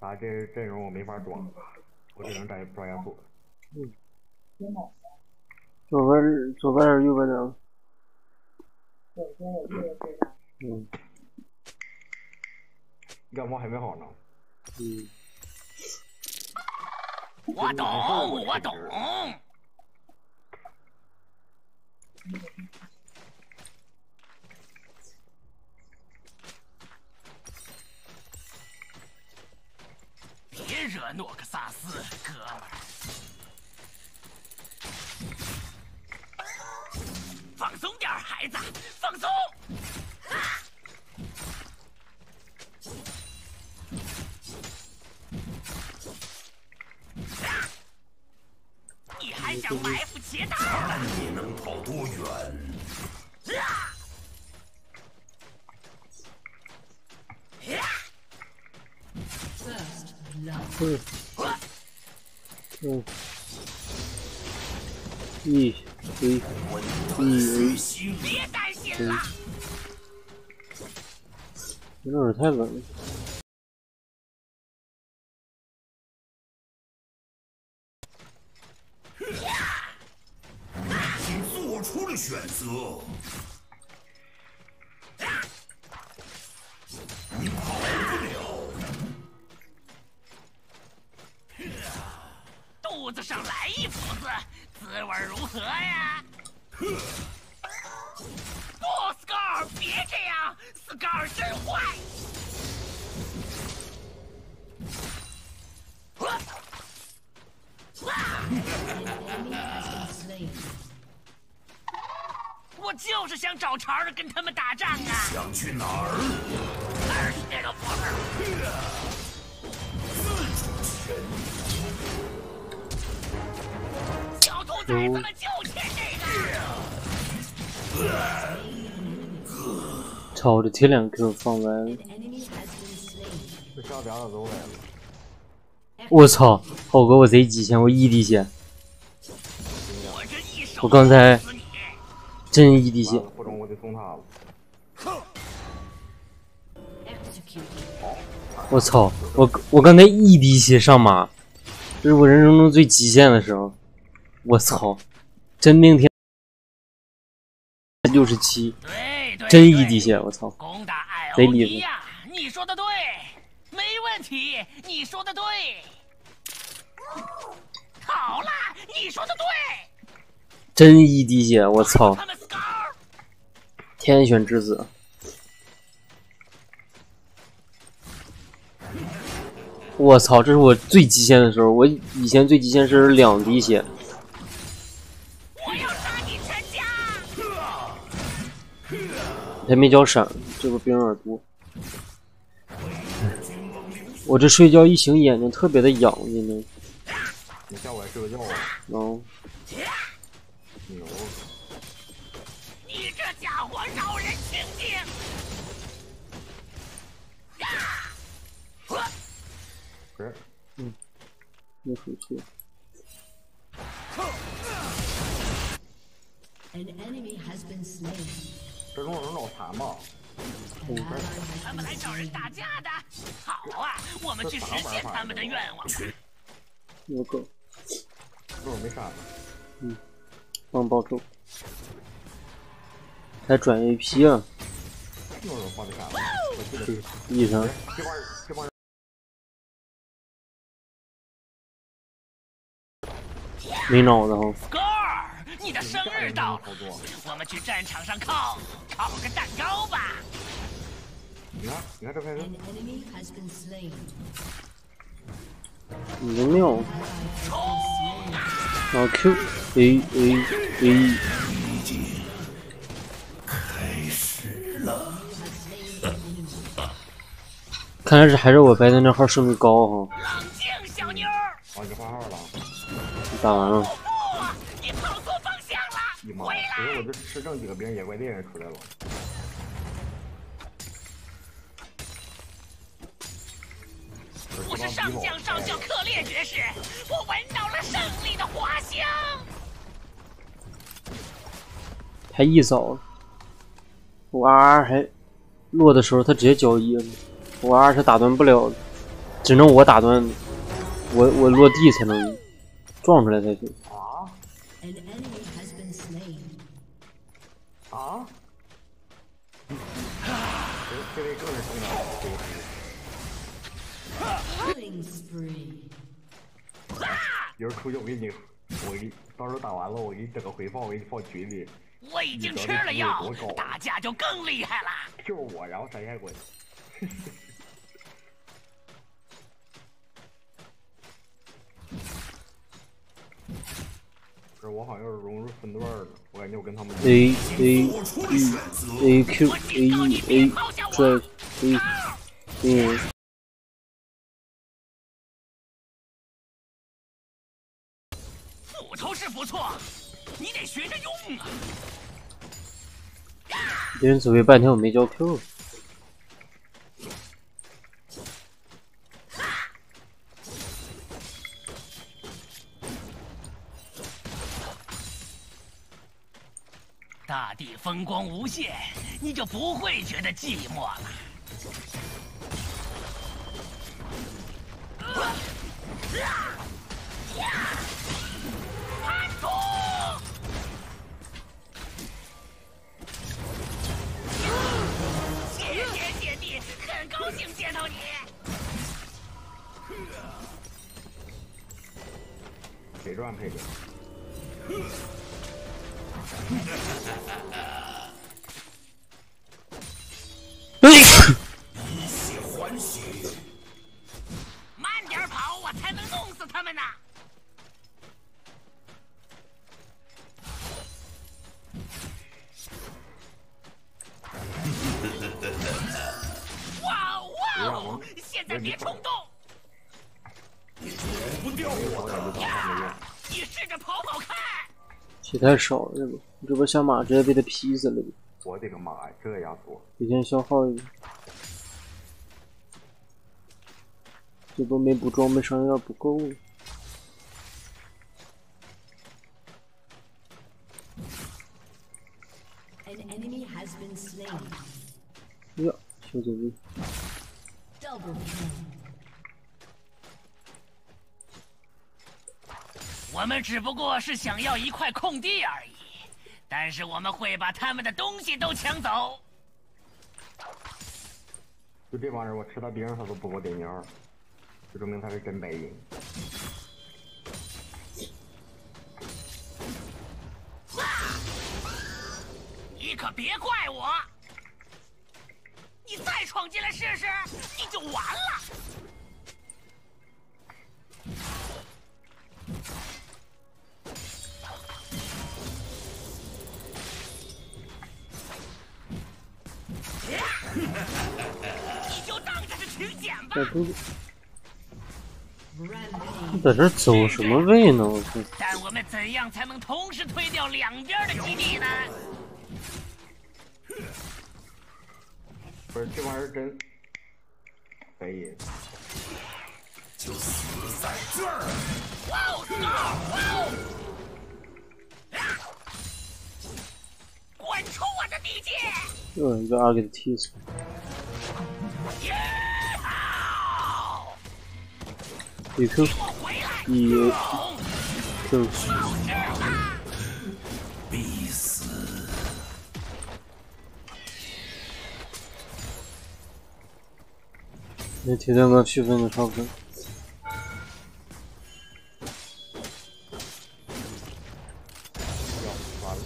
他这阵容我没法装，我只能摘抓亚索。左边左边右边的。嗯。感冒还没好呢。嗯。我懂，我懂。别诺克萨斯，哥们！放松点，孩子，放松！你还想埋伏劫道？看你能跑多远！嗯，嗯，一，一，一，别担心了。有点太冷了。你做出了选择。肚子上来一斧子，滋味如何呀？不，Scar，别这样，Scar 真坏。我就是想找茬的跟他们打仗啊！想去哪儿？二十个缝儿。崽子们就欠这个。操，这铁两 Q 放歪了。这下俩都来了。我操，浩哥，我贼极限，我一滴血。我刚才真一滴血。不中，我得送他了。我操，我我刚才一滴血上马，这是我人生中最极限的时候。我操，真命天六十七，真一滴血，我操，贼厉害。你说的对，没问题，你说的对。好了，你说的对。真一滴血，我操！天选之子。我操，这是我最极限的时候。我以前最极限是两滴血。还没交闪，这个兵有点多。我这睡觉一醒，眼睛特别的痒，真的。你下午还睡个觉啊？能。牛！你这家伙扰人清静。是。嗯。没出去。An enemy has been slain. 这中能脑残吗？他们来找人打架的，好啊，我们去实现他们的愿望。有狗。肉没杀。嗯。帮报仇。还转 AP 啊？肉人放的啥？医生。这帮这帮人。没脑子哈。你的生日到了，我们去战场上烤烤个蛋糕吧。你看，你看这开始。你的妙。然后 Q A A A。开始了。看来是还是我白天那号胜率高哈。冷静，小妞。哦，你换号了。打完了。吃剩几个兵，野怪猎人出来了。我是上将上校克烈爵士，我闻到了胜利的花香。还一走，我 R 还落的时候，他直接交易了，我 R 是打断不了，只能我打断，我我落地才能撞出来才行。Killing spree. 一会儿出去我给你，我给你到时候打完了我给你整个回放，我给你放群里我已经吃了药，打架就更厉害了。，Q 我，然后闪现滚。不是，我好像是融入分段了，我感觉我跟他们 A A 做出的 E 选择。A Q 我 A 知道 E 你别 A 抛下我 drag A A 错，你得学着用啊。别人走位半天我没交 Q，大地风光无限，你就不会觉得寂寞了。叛谁乱配的？以血还血，慢点跑，我才能弄死他们呢。太少了，这不这不下马直接被他劈死了，我的个妈呀，这样做，得先消耗一个。这波没补装备伤有点不够了。An enemy has been slain. 呀，小姐姐，我们只不过是想要一块空地而已，但是我们会把他们的东西都抢走。就这帮人，我吃他兵他都不给我点名儿，就证明他是真白银。你可别怪我，你再闯进来试试，你就完了。这 Rampage. 在这走什么位呢？我操！但我们怎样才能同时推掉两边的基地呢？不是这玩意儿真可以，就死在这儿。哇哦哇哦！滚出我的地界！又有一个二给他踢死。耶一 Q 我回来！一红 Q，必死！那铁蛋哥续分的差不多。完了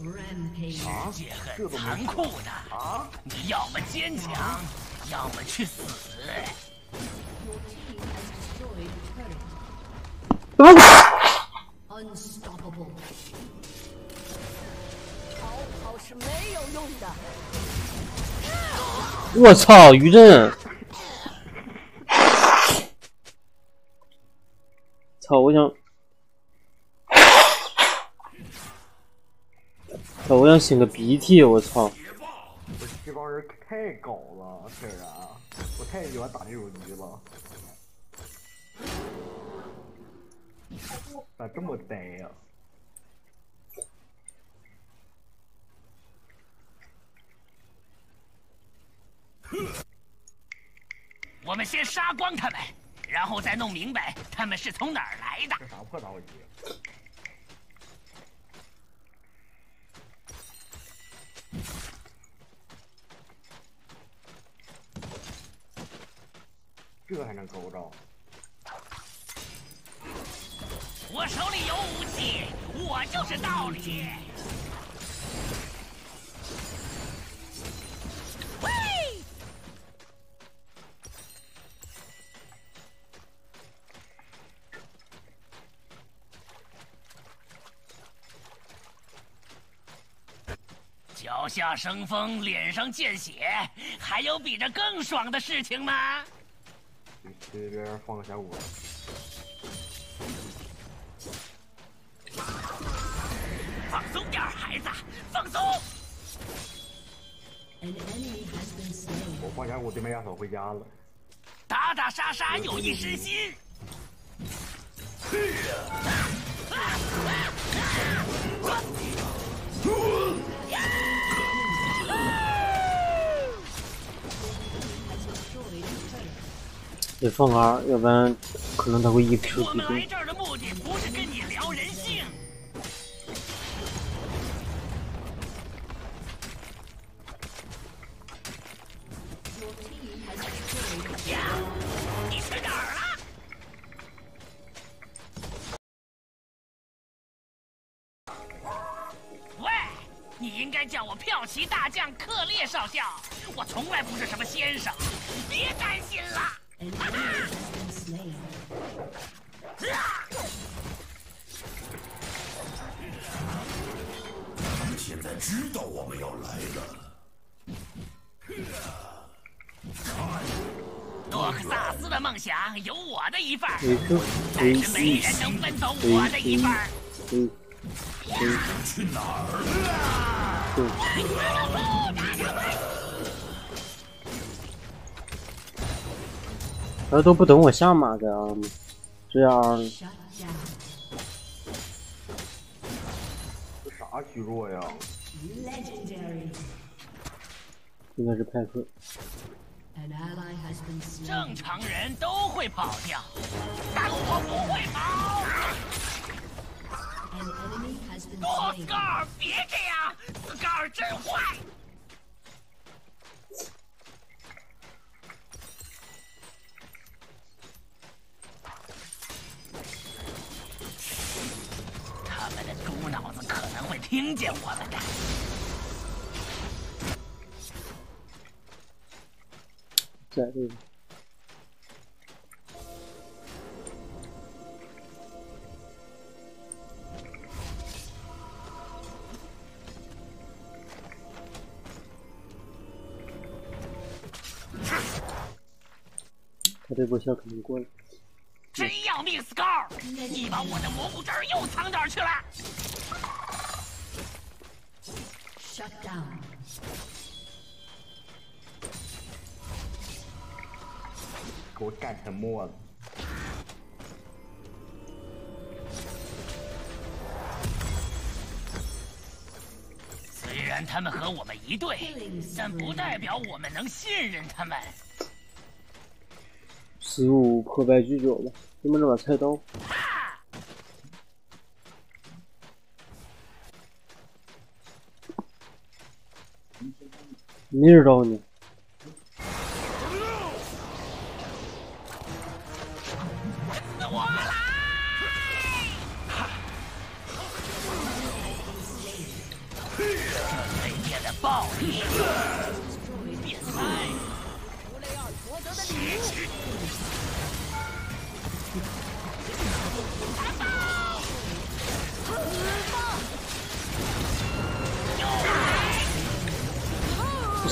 Rampage. 世界很残酷的，啊！你要么坚强，跑是没有用的。我操，余震！操，我想，操，我想擤个鼻涕，我操！我这帮人太搞了，天然，我太喜欢打这种局了。咋这么呆呀、我们先杀光他们，然后再弄明白他们是从哪儿来的。这啥破着急？这还能勾着？我手里有武器，我就是道理。下生风，脸上见血，还有比这更爽的事情吗？这边放个小果，放松点儿，孩子，放松。我放小果，对面亚索回家了。打打杀杀有一身心。得放 R，要不然可能他会一 Q 必中。我们来这儿的目的不是跟你聊人性。呀，你去哪儿了？喂，你应该叫我骠骑大将克烈少校，我从来不是什么先生，别担心了。An enemy has been slain. 他们现在知道我们要来了。多克萨斯的梦想有我的一份儿，但是没人能分走我的一份儿。嗯，去哪儿？对，他都不等我下马的、啊，这样。这啥虚弱呀？应该是派克。正常人都会跑掉，但我不会跑。多嘎尔，别这样，嘎尔真坏。听见我们的。在这个。他这波线肯定过了，真要命，，Scar！！你把我的蘑菇汁儿又藏哪儿去了？Shut down. 给我干沉默了。虽然他们和我们一队，但不代表我们能信任他们。十五破败巨九吧，这么这把菜刀，明儿找你。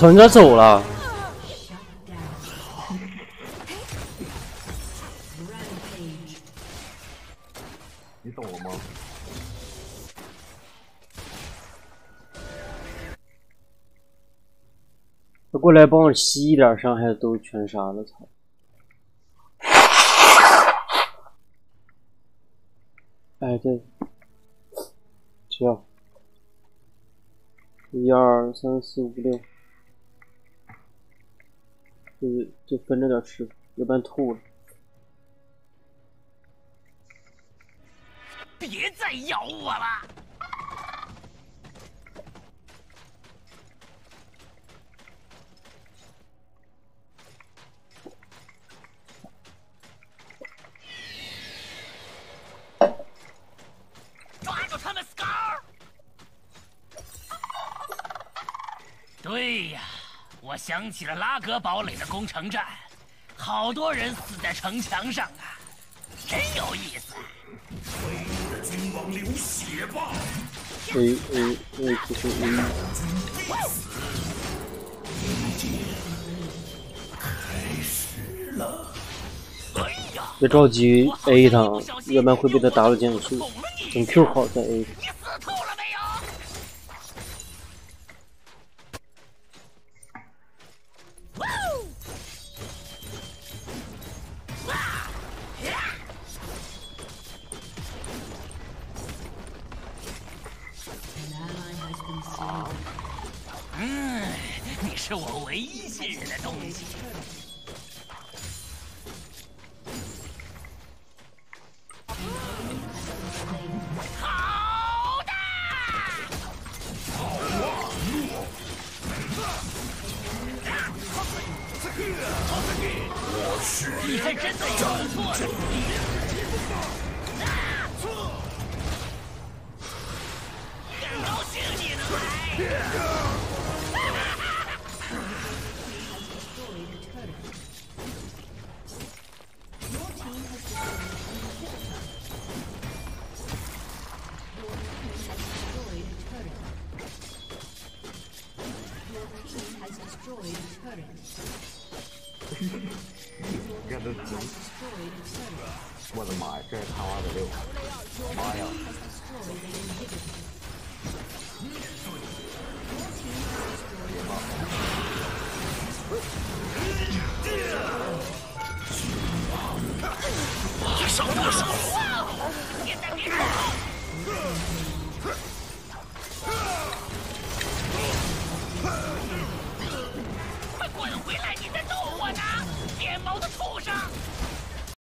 我操，人家走了.你懂了吗？他过来帮我吸一点伤害都全杀了，操！哎，对，这样，一二三四五六，就就分着点吃，要不然吐了。别再咬我了！抓住他们，Scar！对呀，我想起了拉格堡垒的攻城战，好多人死在城墙上啊，真有意思。为我的君王流血吧！A A A 就是 A，哎呀，别着急 A 他，要不然会被他打了减速。等 Q 好再 A。唯一信任的东西。好的！你还真的有错你看这 Destroyed a turret. 我的妈呀，这他妈的六，妈呀！Destroyed an inhibitor.